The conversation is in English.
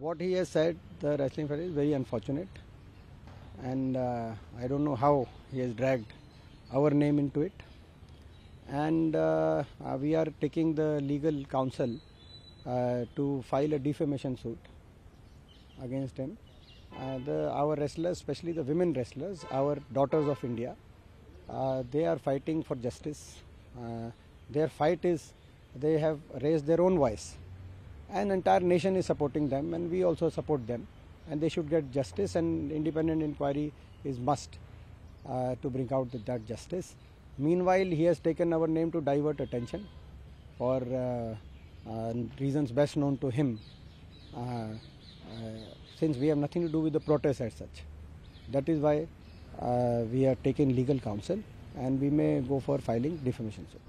What he has said, the wrestling federation is very unfortunate, and uh, I don't know how he has dragged our name into it. And uh, uh, we are taking the legal counsel uh, to file a defamation suit against him. Uh, the, our wrestlers, especially the women wrestlers, our daughters of India, uh, they are fighting for justice. Their fight is they have raised their own voice, and entire nation is supporting them, and we also support them, and they should get justice. And independent inquiry is must uh, to bring out that justice. Meanwhile, he has taken our name to divert attention for uh, uh, reasons best known to him. Uh, uh, since we have nothing to do with the protest as such. That is why uh, we are taking legal counsel and we may go for filing defamation suit.